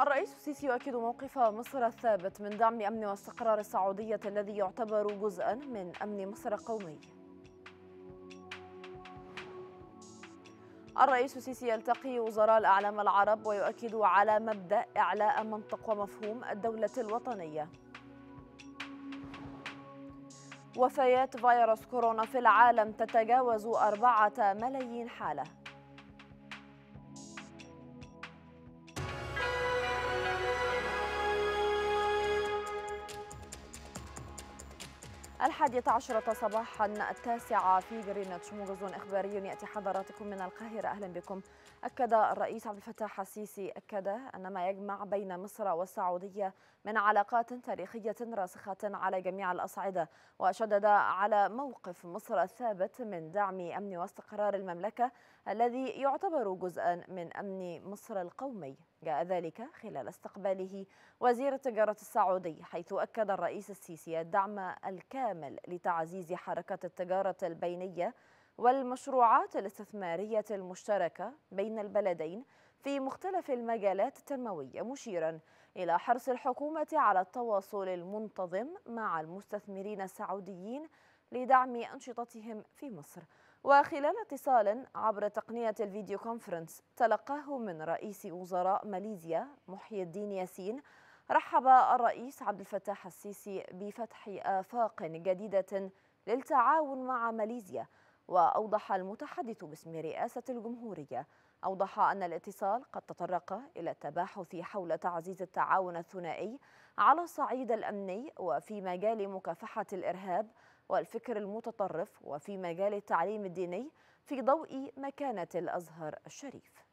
الرئيس السيسي يؤكد موقف مصر الثابت من دعم أمن واستقرار السعودية الذي يعتبر جزءا من أمن مصر القومي. الرئيس السيسي يلتقي وزراء الأعلام العرب ويؤكد على مبدأ إعلاء منطق ومفهوم الدولة الوطنية. وفيات فيروس كورونا في العالم تتجاوز أربعة ملايين حالة. الحادية عشرة صباحا التاسعة في جرينتش موجز إخباري. يأتي حضراتكم من القاهرة. أهلا بكم. أكد الرئيس عبد الفتاح السيسي أكد أن ما يجمع بين مصر والسعودية من علاقات تاريخية راسخة على جميع الأصعدة وشدد على موقف مصر الثابت من دعم أمن واستقرار المملكة الذي يعتبر جزءا من أمن مصر القومي. جاء ذلك خلال استقباله وزير التجارة السعودي حيث أكد الرئيس السيسي الدعم الكامل لتعزيز حركة التجارة البينية والمشروعات الاستثمارية المشتركة بين البلدين في مختلف المجالات التنموية مشيرا إلى حرص الحكومة على التواصل المنتظم مع المستثمرين السعوديين لدعم أنشطتهم في مصر. وخلال اتصال عبر تقنية الفيديو كونفرنس تلقاه من رئيس وزراء ماليزيا محي الدين ياسين رحب الرئيس عبد الفتاح السيسي بفتح آفاق جديدة للتعاون مع ماليزيا وأوضح المتحدث باسم رئاسة الجمهورية. أوضح أن الاتصال قد تطرق إلى التباحث حول تعزيز التعاون الثنائي على الصعيد الأمني وفي مجال مكافحة الإرهاب والفكر المتطرف وفي مجال التعليم الديني في ضوء مكانة الأزهر الشريف.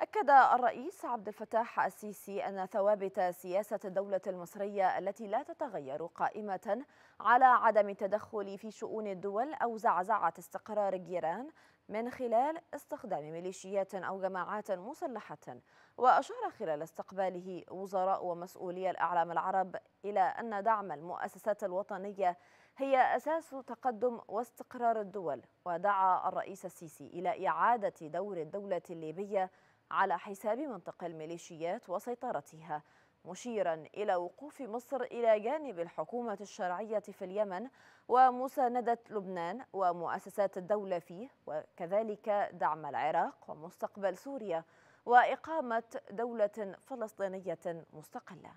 أكد الرئيس عبد الفتاح السيسي أن ثوابت سياسة الدولة المصرية التي لا تتغير قائمة على عدم التدخل في شؤون الدول أو زعزعة استقرار الجيران من خلال استخدام ميليشيات أو جماعات مسلحة وأشار خلال استقباله وزراء ومسؤولي الإعلام العرب إلى أن دعم المؤسسات الوطنية هي أساس تقدم واستقرار الدول ودعا الرئيس السيسي إلى إعادة دور الدولة الليبية على حساب منطق الميليشيات وسيطرتها مشيرا إلى وقوف مصر إلى جانب الحكومة الشرعية في اليمن ومساندة لبنان ومؤسسات الدولة فيه وكذلك دعم العراق ومستقبل سوريا وإقامة دولة فلسطينية مستقلة.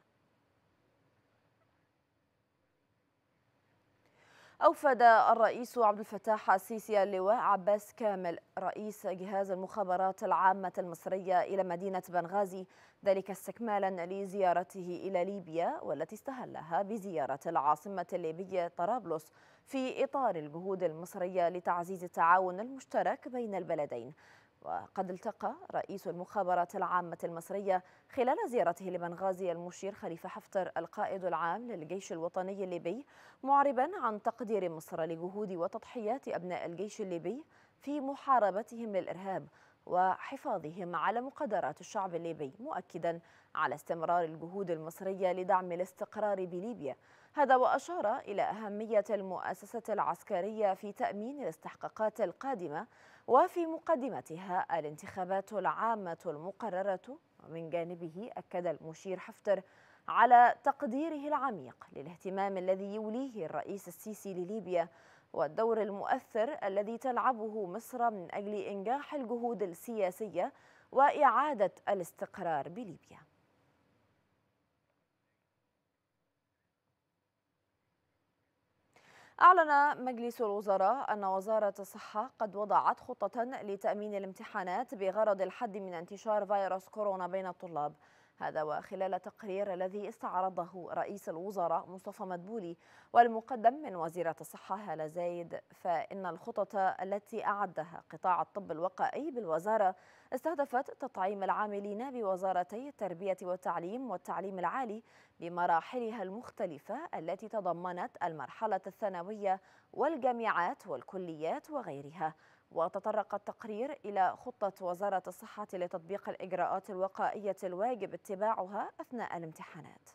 أوفد الرئيس عبد الفتاح السيسي اللواء عباس كامل رئيس جهاز المخابرات العامة المصرية إلى مدينة بنغازي ذلك استكمالا لزيارته إلى ليبيا والتي استهلها بزيارة العاصمة الليبية طرابلس في إطار الجهود المصرية لتعزيز التعاون المشترك بين البلدين. وقد التقى رئيس المخابرات العامة المصرية خلال زيارته لبنغازي المشير خليفة حفتر القائد العام للجيش الوطني الليبي معربا عن تقدير مصر لجهود وتضحيات أبناء الجيش الليبي في محاربتهم للإرهاب وحفاظهم على مقدرات الشعب الليبي مؤكدا على استمرار الجهود المصرية لدعم الاستقرار بليبيا. هذا وأشار إلى أهمية المؤسسة العسكرية في تأمين الاستحقاقات القادمة وفي مقدمتها الانتخابات العامة المقررة. ومن جانبه أكد المشير حفتر على تقديره العميق للاهتمام الذي يوليه الرئيس السيسي لليبيا والدور المؤثر الذي تلعبه مصر من أجل إنجاح الجهود السياسية وإعادة الاستقرار بليبيا. أعلن مجلس الوزراء أن وزارة الصحة قد وضعت خطة لتأمين الامتحانات بغرض الحد من انتشار فيروس كورونا بين الطلاب. هذا وخلال تقرير الذي استعرضه رئيس الوزراء مصطفى مدبولي والمقدم من وزيرة الصحة هالة زايد فإن الخطط التي أعدها قطاع الطب الوقائي بالوزارة استهدفت تطعيم العاملين بوزارتي التربية والتعليم والتعليم العالي بمراحلها المختلفة التي تضمنت المرحلة الثانوية والجامعات والكليات وغيرها. وتطرق التقرير إلى خطة وزارة الصحة لتطبيق الإجراءات الوقائية الواجب اتباعها أثناء الامتحانات.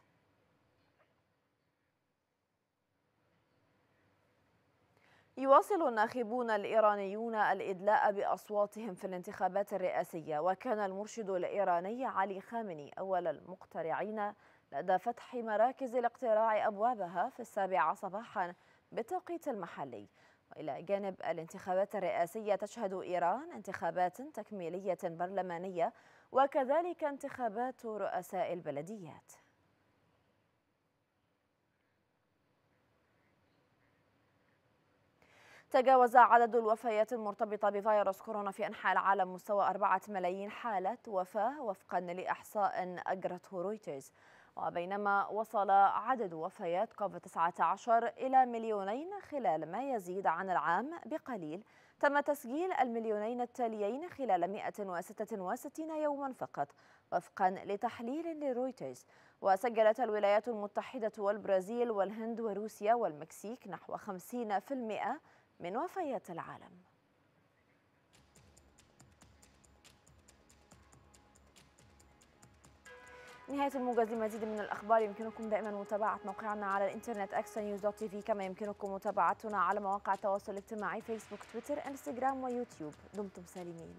يواصل الناخبون الإيرانيون الإدلاء بأصواتهم في الانتخابات الرئاسية وكان المرشد الإيراني علي خامني أول المقترعين لدى فتح مراكز الاقتراع أبوابها في السابعة صباحا بالتوقيت المحلي. وإلى جانب الانتخابات الرئاسية تشهد إيران انتخابات تكميلية برلمانية وكذلك انتخابات رؤساء البلديات. تجاوز عدد الوفيات المرتبطة بفيروس كورونا في أنحاء العالم مستوى أربعة ملايين حالة وفاة وفقا لإحصاء أجرته رويترز. وبينما وصل عدد وفيات كوفيد 19 إلى مليونين خلال ما يزيد عن العام بقليل. تم تسجيل المليونين التاليين خلال 166 يوما فقط وفقا لتحليل لرويترز. وسجلت الولايات المتحدة والبرازيل والهند وروسيا والمكسيك نحو 50% من وفيات العالم. نهاية الموجز لمزيد من الأخبار يمكنكم دائما متابعة موقعنا على الإنترنت أكسا كما يمكنكم متابعتنا على مواقع التواصل الاجتماعي فيسبوك تويتر إنستغرام ويوتيوب. دمتم سالمين.